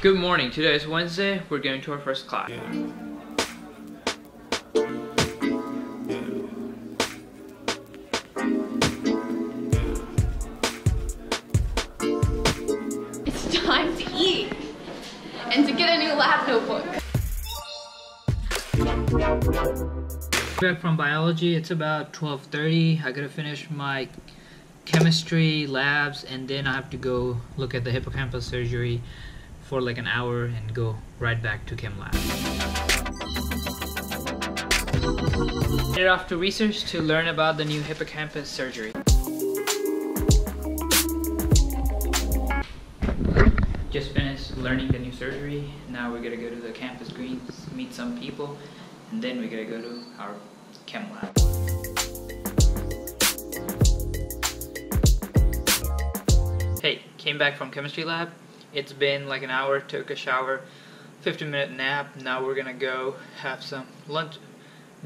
Good morning. Today is Wednesday. We're going to our first class. It's time to eat and to get a new lab notebook. Back from biology. It's about 12:30. I gotta finish my chemistry labs, and then I have to go look at the hippocampus surgery for like an hour and go right back to chem lab. Headed off to research to learn about the new hippocampus surgery. Just finished learning the new surgery. Now we're gonna go to the campus greens, meet some people, and then we're gonna go to our chem lab. Hey, came back from chemistry lab. It's been like an hour, took a shower, 15 minute nap. Now we're gonna go have some lunch,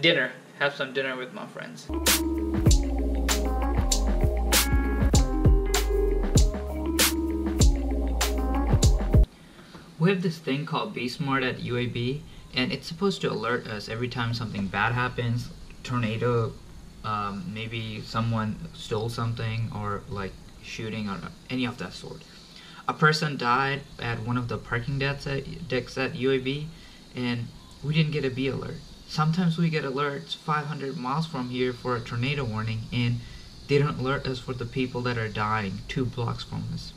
dinner, have some dinner with my friends. We have this thing called BeSmart at UAB, and it's supposed to alert us every time something bad happens, tornado, um, maybe someone stole something, or like shooting, or any of that sort. A person died at one of the parking decks at, decks at UAB, and we didn't get a B alert. Sometimes we get alerts 500 miles from here for a tornado warning, and they don't alert us for the people that are dying two blocks from us.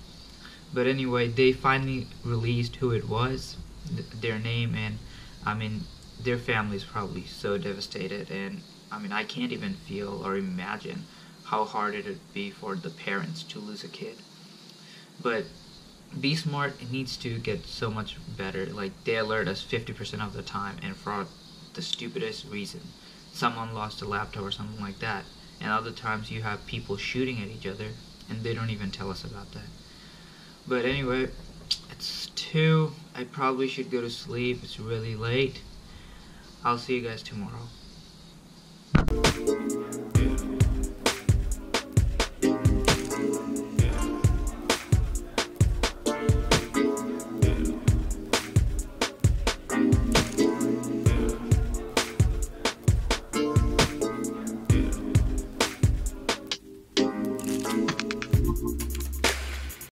But anyway, they finally released who it was, th- their name, and I mean, their family's probably so devastated. And I mean, I can't even feel or imagine how hard it would be for the parents to lose a kid. But BeSmart needs to get so much better. Like, they alert us 50% of the time, and for the stupidest reason. Someone lost a laptop or something like that. And other times you have people shooting at each other, and they don't even tell us about that. But anyway, it's 2. I probably should go to sleep. It's really late. I'll see you guys tomorrow.